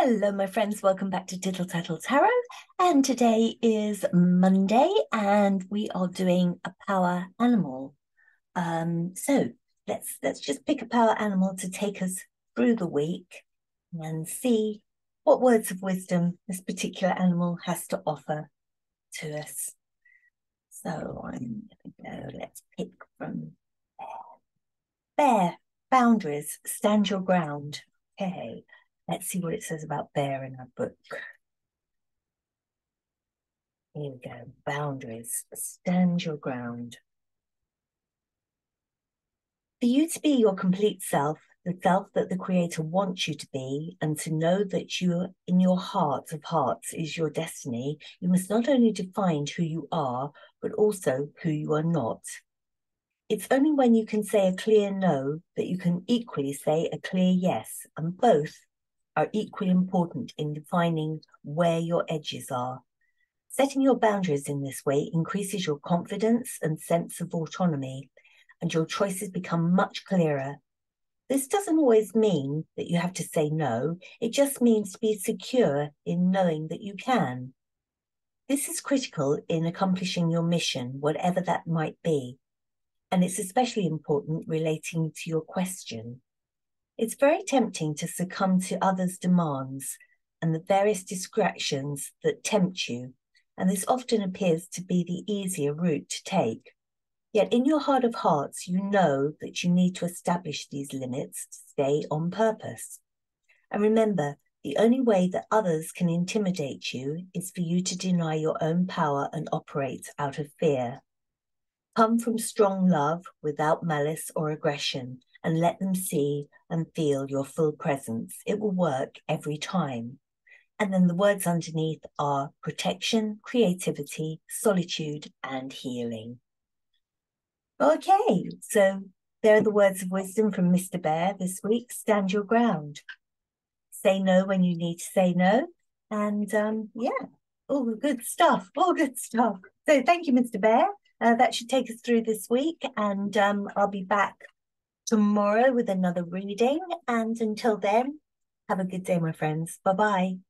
Hello, my friends. Welcome back to Tittle Tattle Tarot. And today is Monday, and we are doing a power animal. Um, so let's let's just pick a power animal to take us through the week and see what words of wisdom this particular animal has to offer to us. So I'm gonna go. Let's pick from bear. Bear boundaries. Stand your ground. Okay. Let's see what it says about bear in our book. Here we go. Boundaries. Stand your ground. For you to be your complete self, the self that the Creator wants you to be, and to know that you, in your heart of hearts, is your destiny, you must not only define who you are, but also who you are not. It's only when you can say a clear no that you can equally say a clear yes, and both are equally important in defining where your edges are. Setting your boundaries in this way increases your confidence and sense of autonomy, and your choices become much clearer. This doesn't always mean that you have to say no, it just means to be secure in knowing that you can. This is critical in accomplishing your mission, whatever that might be. And it's especially important relating to your question. It's very tempting to succumb to others' demands and the various distractions that tempt you, and this often appears to be the easier route to take. Yet in your heart of hearts, you know that you need to establish these limits to stay on purpose. And remember, the only way that others can intimidate you is for you to deny your own power and operate out of fear. Come from strong love without malice or aggression, and let them see and feel your full presence. It will work every time. And then the words underneath are protection, creativity, solitude, and healing. Okay, so there are the words of wisdom from Mr. Bear this week. Stand your ground. Say no when you need to say no. And um, yeah, all good stuff, all good stuff. So thank you, Mr. Bear. Uh, that should take us through this week, and um, I'll be back tomorrow with another reading. And until then, have a good day, my friends. Bye bye.